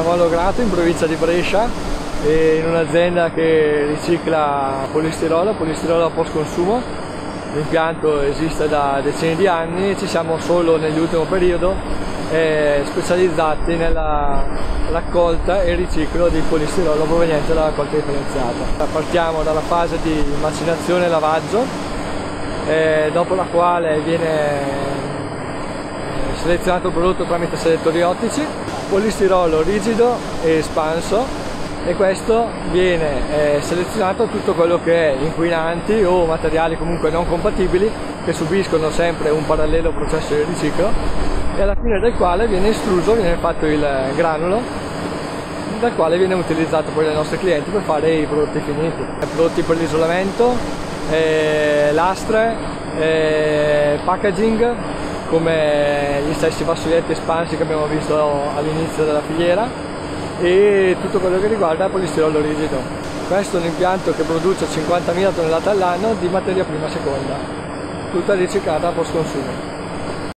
siamo a Lograto in provincia di Brescia in un'azienda che ricicla polistirolo, polistirolo a post consumo. L'impianto esiste da decenni di anni e ci siamo solo nell'ultimo periodo eh, specializzati nella raccolta e riciclo di polistirolo proveniente dalla raccolta differenziata. Partiamo dalla fase di macinazione e lavaggio, eh, dopo la quale viene selezionato il prodotto tramite selettori ottici, polistirolo rigido e espanso e questo viene eh, selezionato tutto quello che è inquinanti o materiali comunque non compatibili che subiscono sempre un parallelo processo di riciclo e alla fine del quale viene estruso, viene fatto il granulo dal quale viene utilizzato poi dai nostri clienti per fare i prodotti finiti. Prodotti per l'isolamento, eh, lastre, eh, packaging, come gli stessi vassoietti espansi che abbiamo visto all'inizio della filiera e tutto quello che riguarda il polistirolo rigido. Questo è un impianto che produce 50.000 tonnellate all'anno di materia prima seconda, tutta riciclata a post consumo.